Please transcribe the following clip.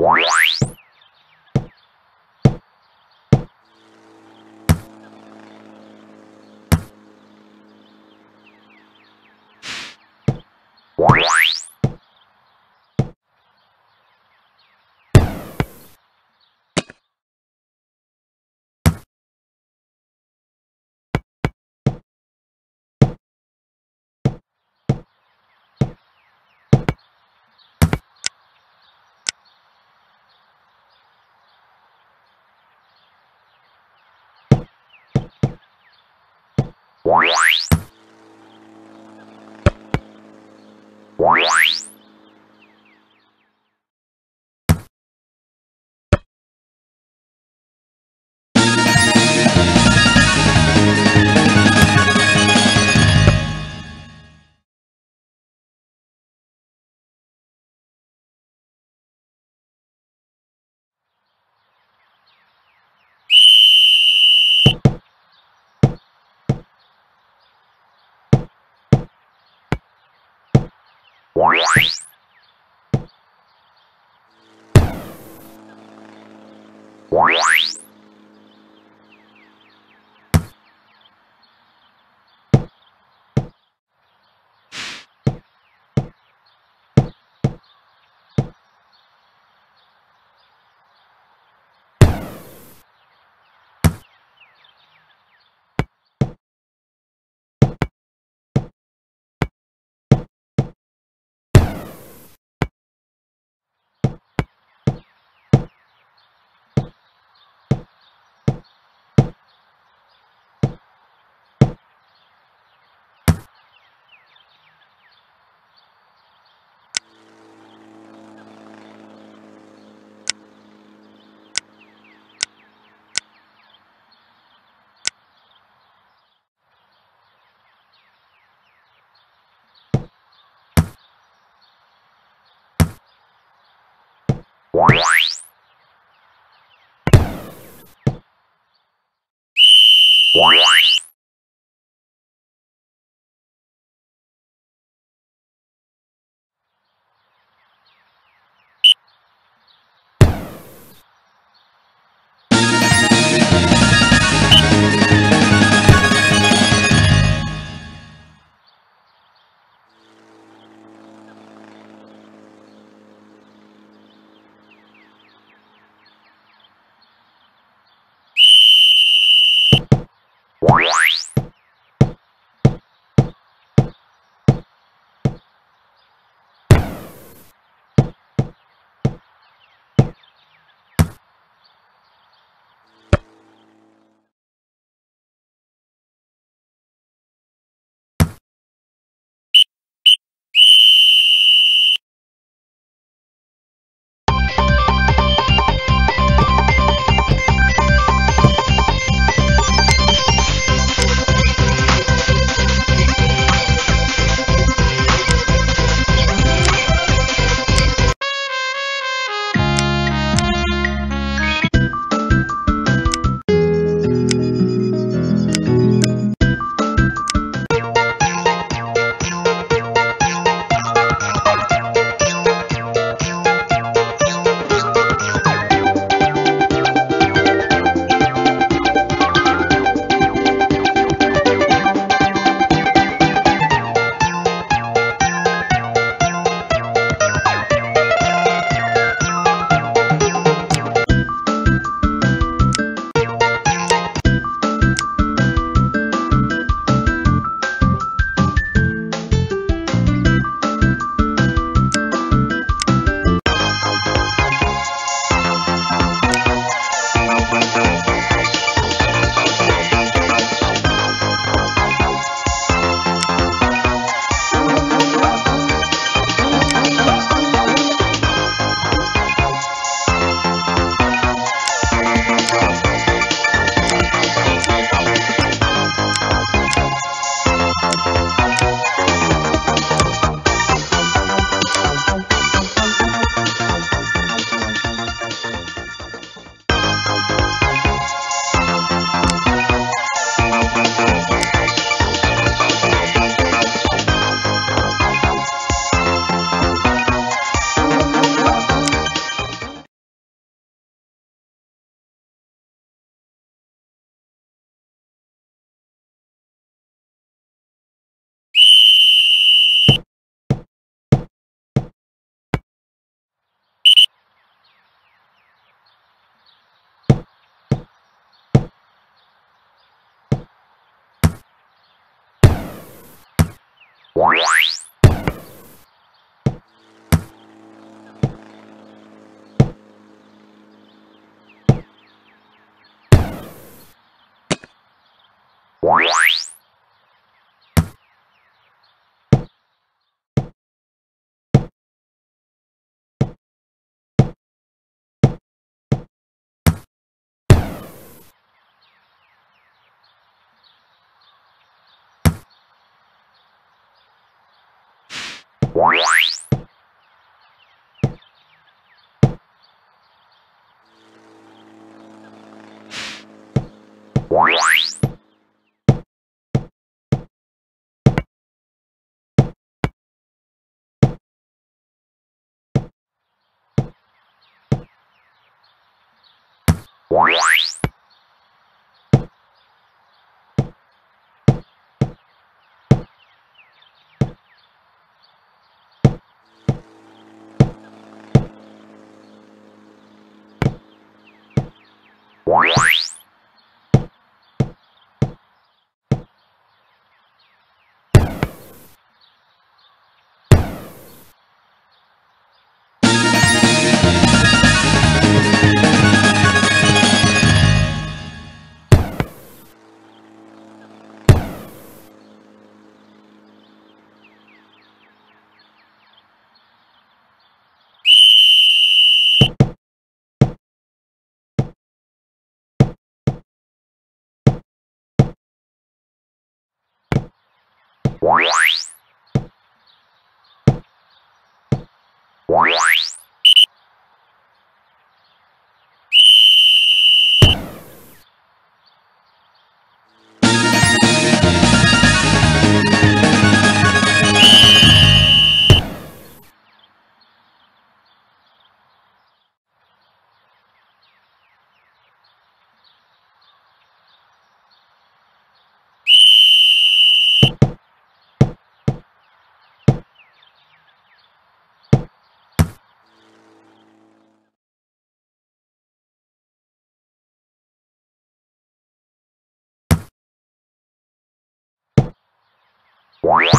What? What? Yeah. What? Wow. What? What? Yes. What?